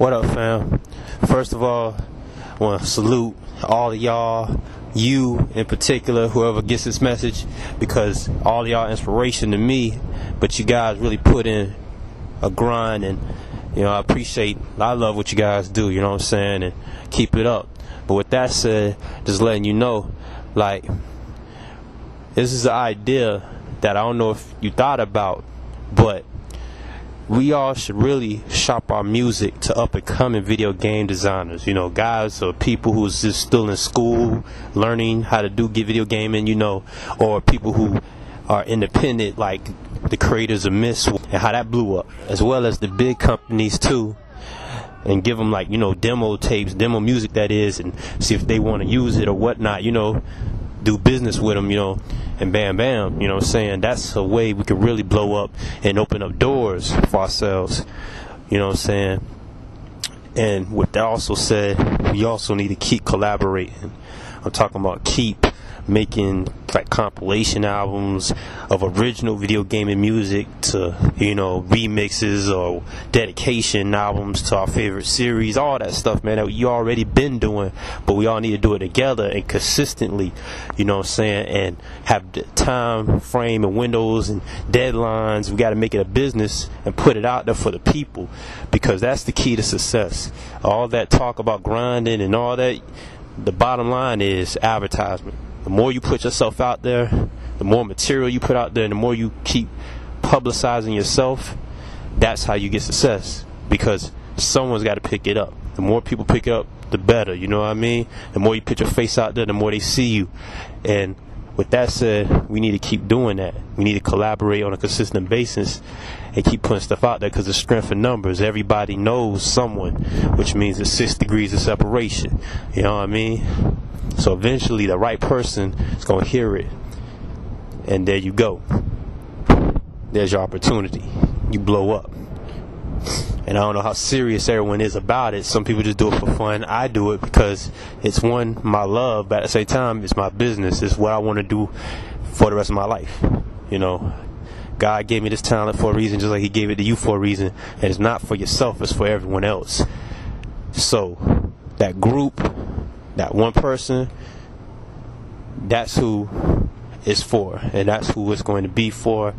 What up, fam? First of all, I want to salute all of y'all, you in particular, whoever gets this message, because all y'all inspiration to me. But you guys really put in a grind, and you know I appreciate. I love what you guys do. You know what I'm saying, and keep it up. But with that said, just letting you know, like this is an idea that I don't know if you thought about, but we all should really shop our music to up and coming video game designers. You know, guys or people who's just still in school learning how to do video gaming, you know, or people who are independent like the creators of Myst and how that blew up, as well as the big companies too. And give them like you know demo tapes, demo music that is, and see if they want to use it or whatnot. You know, do business with them, you know, and bam, bam, you know what I'm saying? That's a way we can really blow up and open up doors for ourselves, you know what I'm saying? And with that also said, we also need to keep collaborating. I'm talking about keep making like compilation albums of original video gaming music to you know remixes or dedication albums to our favorite series all that stuff man that you already been doing but we all need to do it together and consistently you know what i'm saying and have the time frame and windows and deadlines we got to make it a business and put it out there for the people because that's the key to success all that talk about grinding and all that the bottom line is advertisement the more you put yourself out there, the more material you put out there, and the more you keep publicizing yourself, that's how you get success. Because someone's got to pick it up. The more people pick it up, the better. You know what I mean? The more you put your face out there, the more they see you. And with that said, we need to keep doing that. We need to collaborate on a consistent basis and keep putting stuff out there because the strength in numbers. Everybody knows someone, which means it's six degrees of separation. You know what I mean? So eventually, the right person is going to hear it, and there you go. There's your opportunity. You blow up. And I don't know how serious everyone is about it. Some people just do it for fun. I do it because it's one, my love, but at the same time, it's my business. It's what I want to do for the rest of my life. You know, God gave me this talent for a reason, just like He gave it to you for a reason. And it's not for yourself, it's for everyone else. So, that group that one person, that's who it's for, and that's who it's going to be for,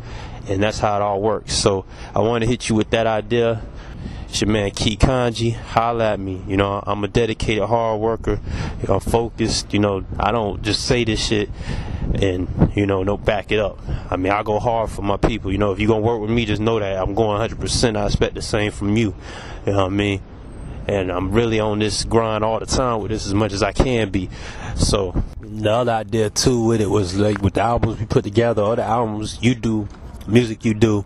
and that's how it all works. So I want to hit you with that idea. It's your man Ki Kanji. Holla at me. You know, I'm a dedicated hard worker. You know, focused. You know, I don't just say this shit and you know, no back it up. I mean, I go hard for my people. You know, if you're gonna work with me, just know that I'm going 100%. I expect the same from you. You know what I mean? and I'm really on this grind all the time with this as much as I can be. So the other idea too with it was like with the albums we put together, other albums you do, music you do,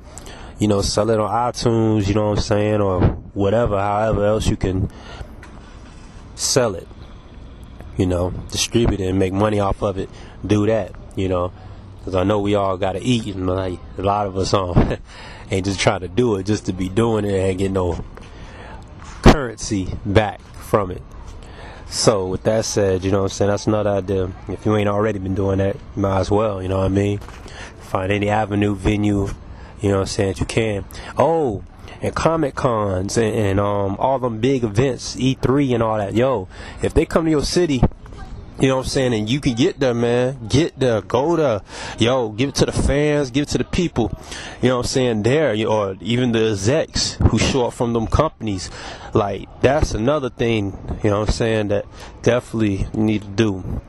you know, sell it on iTunes, you know what I'm saying, or whatever, however else you can sell it. You know, distribute it and make money off of it. Do that, you know, because I know we all gotta eat, and like a lot of us on um, ain't just trying to do it just to be doing it and get no currency back from it. So with that said, you know what I'm saying, that's another idea. If you ain't already been doing that, might as well, you know what I mean? Find any avenue, venue, you know what I'm saying, you can. Oh, and Comic Cons and, and um all them big events, E3 and all that. Yo, if they come to your city you know what I'm saying? And you can get there, man. Get there. Go there. Yo, give it to the fans. Give it to the people. You know what I'm saying? There. Or even the execs who show up from them companies. Like, that's another thing, you know what I'm saying, that definitely need to do.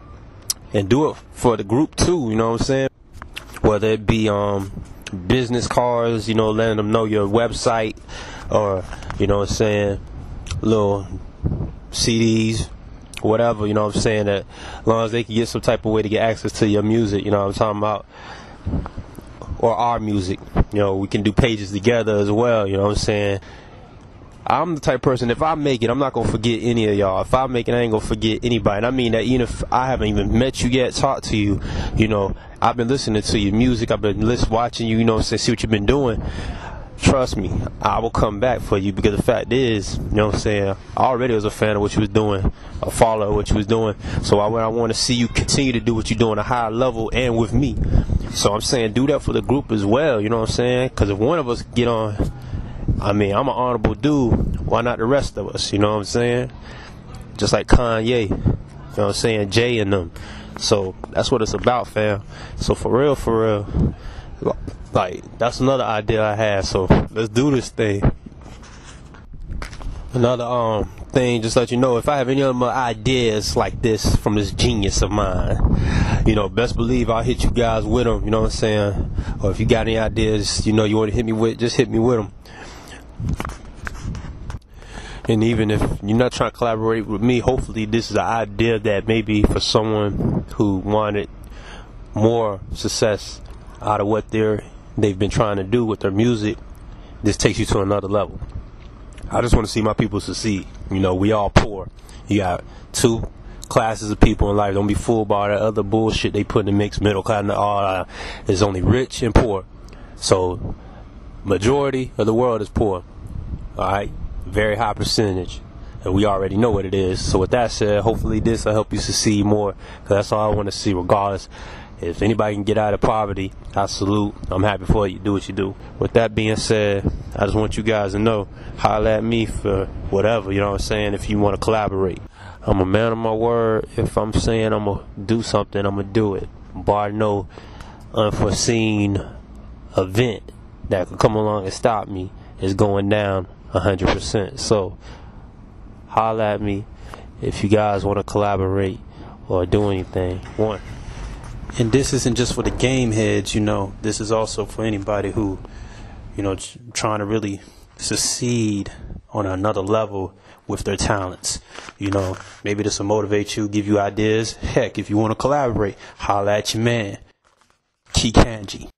And do it for the group too, you know what I'm saying? Whether it be um business cards, you know, letting them know your website or, you know what I'm saying, little CDs whatever, you know what I'm saying? That as long as they can get some type of way to get access to your music, you know I'm talking about? Or our music. You know, we can do pages together as well, you know what I'm saying? I'm the type of person, if I make it, I'm not gonna forget any of y'all. If I make it, I ain't gonna forget anybody. And I mean that even if I haven't even met you yet, talked to you, you know, I've been listening to your music, I've been listening, watching you, you know, see what you've been doing trust me, I will come back for you because the fact is, you know what I'm saying, I already was a fan of what you was doing, a follower of what you was doing. So I, I want to see you continue to do what you're doing at a higher level and with me. So I'm saying do that for the group as well, you know what I'm saying? Because if one of us get on I mean, I'm an honorable dude. Why not the rest of us? You know what I'm saying? Just like Kanye. You know what I'm saying? Jay and them. So that's what it's about, fam. So for real, for real, like that's another idea I had. So let's do this thing. Another um thing, just let you know if I have any other ideas like this from this genius of mine, you know, best believe I'll hit you guys with them. You know what I'm saying? Or if you got any ideas, you know, you want to hit me with, just hit me with them. And even if you're not trying to collaborate with me, hopefully this is an idea that maybe for someone who wanted more success out of what they're they've been trying to do with their music, this takes you to another level. I just want to see my people succeed. You know, we all poor. You got two classes of people in life. Don't be fooled by that other bullshit they put in the mix. Middle class and all uh, is only rich and poor. So, majority of the world is poor. All right, very high percentage, and we already know what it is. So, with that said, hopefully this will help you succeed more. Cause that's all I want to see, regardless. If anybody can get out of poverty, I salute. I'm happy for you. Do what you do. With that being said, I just want you guys to know, holler at me for whatever, you know what I'm saying, if you want to collaborate. I'm a man of my word. If I'm saying I'm going to do something, I'm going to do it. Bar no unforeseen event that could come along and stop me is going down 100%. So, holler at me if you guys want to collaborate or do anything. One. And this isn't just for the game heads, you know. This is also for anybody who, you know, trying to really succeed on another level with their talents. You know, maybe this will motivate you, give you ideas. Heck, if you want to collaborate, holla at your man, Ki Kanji.